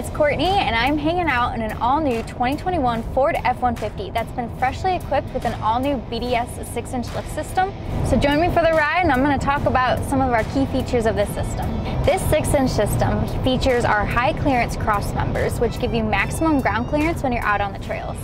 Courtney and I'm hanging out in an all-new 2021 Ford F-150 that's been freshly equipped with an all-new BDS 6-inch lift system. So join me for the ride and I'm going to talk about some of our key features of this system. This 6-inch system features our high clearance cross members which give you maximum ground clearance when you're out on the trails.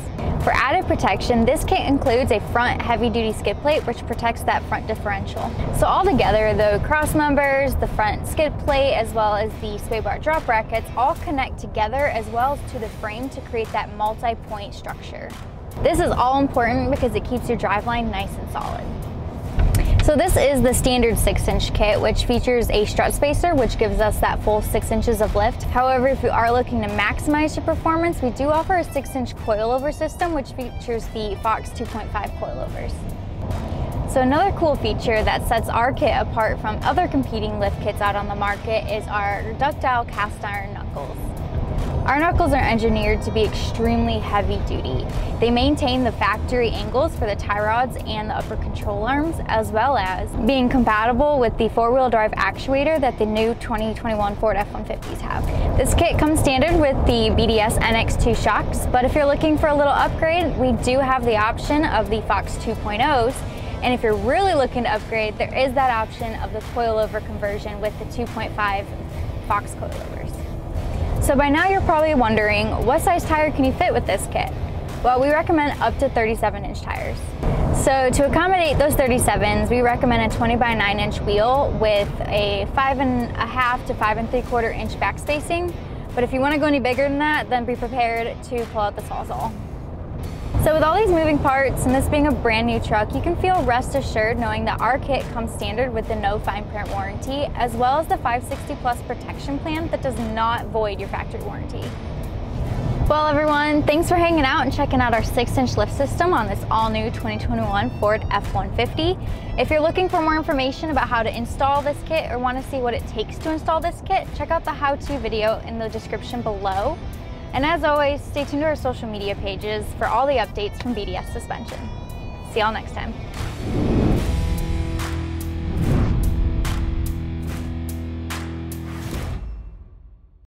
For added protection, this kit includes a front heavy-duty skid plate which protects that front differential. So altogether, the cross members, the front skid plate, as well as the sway bar drop brackets all connect together as well as to the frame to create that multi-point structure. This is all important because it keeps your driveline nice and solid. So this is the standard six inch kit, which features a strut spacer, which gives us that full six inches of lift. However, if you are looking to maximize your performance, we do offer a six inch coilover system, which features the Fox 2.5 coilovers. So another cool feature that sets our kit apart from other competing lift kits out on the market is our ductile cast iron knuckles. Our knuckles are engineered to be extremely heavy duty. They maintain the factory angles for the tie rods and the upper control arms, as well as being compatible with the four-wheel drive actuator that the new 2021 Ford F-150s have. This kit comes standard with the BDS NX2 shocks, but if you're looking for a little upgrade, we do have the option of the Fox 2.0s, and if you're really looking to upgrade, there is that option of the coilover conversion with the 2.5 Fox coilovers. So by now you're probably wondering, what size tire can you fit with this kit? Well, we recommend up to 37 inch tires. So to accommodate those 37s, we recommend a 20 by 9 inch wheel with a five and a half to five and three quarter inch back spacing. But if you want to go any bigger than that, then be prepared to pull out the Sawzall. With all these moving parts and this being a brand new truck, you can feel rest assured knowing that our kit comes standard with the no fine print warranty, as well as the 560 plus protection plan that does not void your factory warranty. Well everyone, thanks for hanging out and checking out our 6-inch lift system on this all-new 2021 Ford F-150. If you're looking for more information about how to install this kit or want to see what it takes to install this kit, check out the how-to video in the description below. And as always, stay tuned to our social media pages for all the updates from BDS Suspension. See y'all next time.